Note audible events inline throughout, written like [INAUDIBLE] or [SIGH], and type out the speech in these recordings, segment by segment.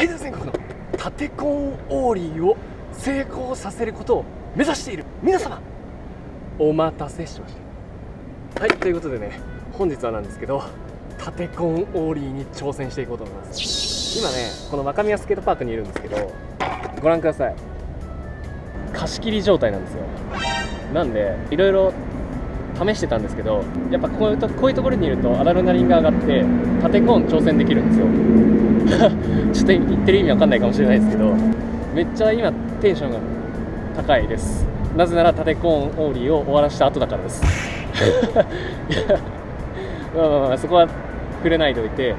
ハイドル全国の縦コンオーリーを成功させることを目指している。皆様お待たせしました。はいということでね本日はなんですけど縦コンオーリーに挑戦していこうと思います。今ねこの若宮スケートパークにいるんですけどご覧ください。貸し切り状態なんですよ。なんでいろいろ試してたんですけどやっぱこういうとこういうところにいるとアドレナリンが上がって縦コーン挑戦できるんですよ。[LAUGHS] ちょっと言ってる意味わかんないかもしれないですけどめっちゃ今テンションが高いです。なぜなら縦コーンオーリーを終わらした後だからです。い [LAUGHS] やまあまあまあそこは触れないでおいて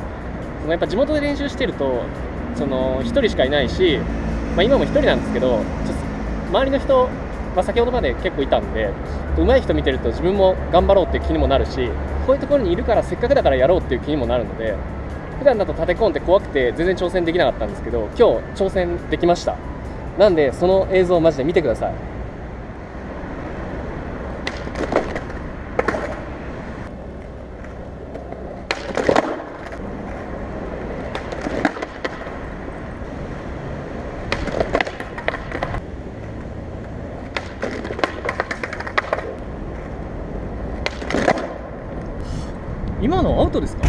そのやっぱ地元で練習してるとその1人しかいないし、まあ、今も1人なんですけどちょっと周りの人、まあ、先ほどまで結構いたんで上手い人見てると自分も頑張ろうっていう気にもなるしこういうところにいるからせっかくだからやろうっていう気にもなるので普段だと立て込んで怖くて全然挑戦できなかったんですけど今日挑戦できました。なんでその映像をマジで見てください。今のアウトですか？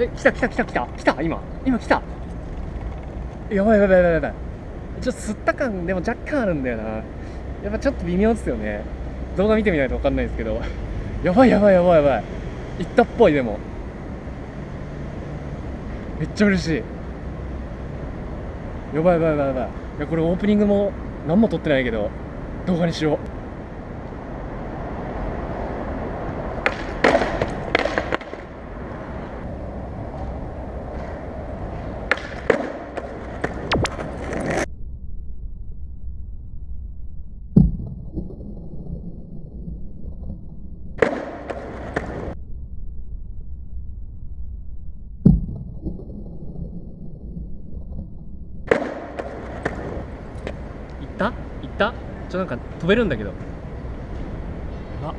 え来た来た来た来た。来た今。今来た。やばいやばいやばいやばいちょっと吸った感でも若干あるんだよな。やっぱちょっと微妙ですよね。動画見てみないと分かんないですけど。やばいやばいやばいやばい。いったっぽいでも。めっちゃ嬉しい。やばいやばいやばいやばい。いやこれオープニングも何も撮ってないけど動画にしよう。った？行った？ちょなんか飛べるんだけど。あ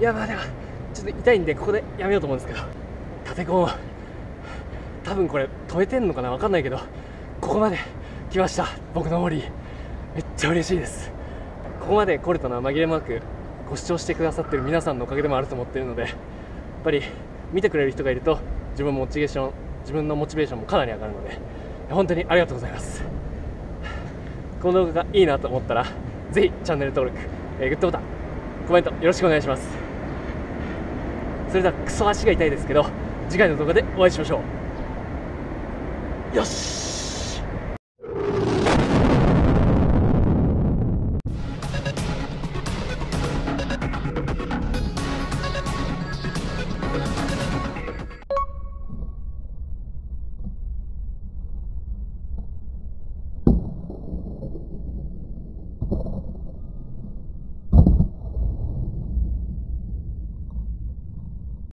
いやまあでもちょっと痛いんでここでやめようと思うんですけど。縦コン多分これ止めてんのかな分かんないけど。ここまで来ました。僕のオーリーめっちゃ嬉しいです。ここまで来れたのは紛れもなくご視聴してくださってる皆さんのおかげでもあると思ってるのでやっぱり見てくれる人がいると自分モチベーション自分のモチベーションもかなり上がるので本当にありがとうございます。この動画がいいなと思ったらぜひチャンネル登録、えーグッドボタンコメントよろしくお願いします。それではクソ足が痛いですけど次回の動画でお会いしましょう。よし！